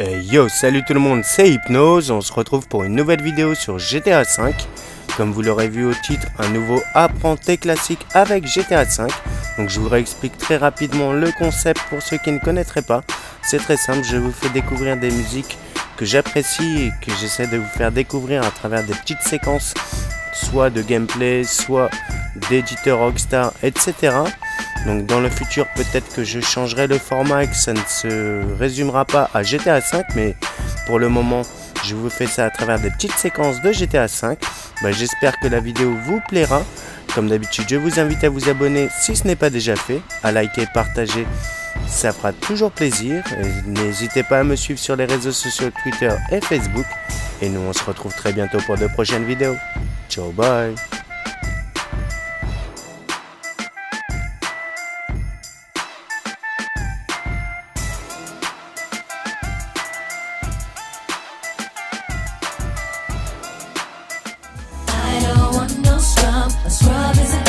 Euh, yo, salut tout le monde, c'est Hypnose. On se retrouve pour une nouvelle vidéo sur GTA V. Comme vous l'aurez vu au titre, un nouveau apprenti classique avec GTA V. Donc je vous réexplique très rapidement le concept pour ceux qui ne connaîtraient pas. C'est très simple, je vous fais découvrir des musiques que j'apprécie et que j'essaie de vous faire découvrir à travers des petites séquences, soit de gameplay, soit d'éditeurs Rockstar, etc. Donc dans le futur, peut-être que je changerai le format et que ça ne se résumera pas à GTA 5, mais pour le moment, je vous fais ça à travers des petites séquences de GTA 5. Bah, j'espère que la vidéo vous plaira. Comme d'habitude, je vous invite à vous abonner si ce n'est pas déjà fait, à liker, partager, ça fera toujours plaisir. N'hésitez pas à me suivre sur les réseaux sociaux Twitter et Facebook. Et nous, on se retrouve très bientôt pour de prochaines vidéos. Ciao, bye A scrub is a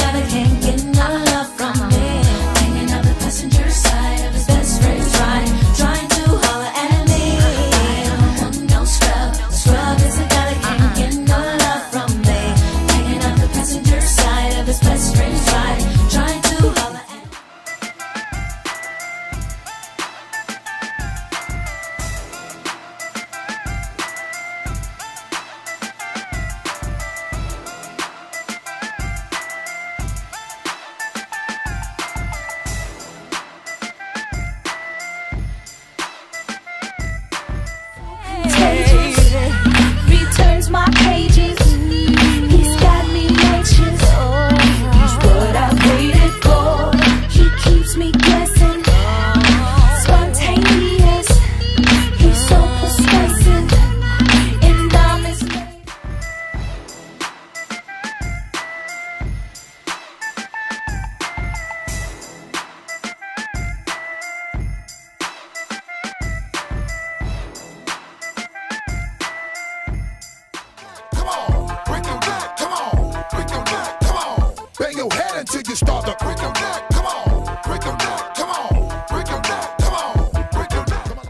your head until you start to break your neck. Come on, break your neck. Come on, break your neck. Come on, break your neck. Come on.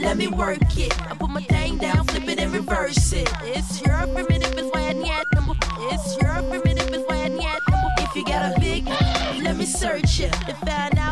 Let me work it. I put my thing down, flip it and reverse it. It's your primitive searching to find out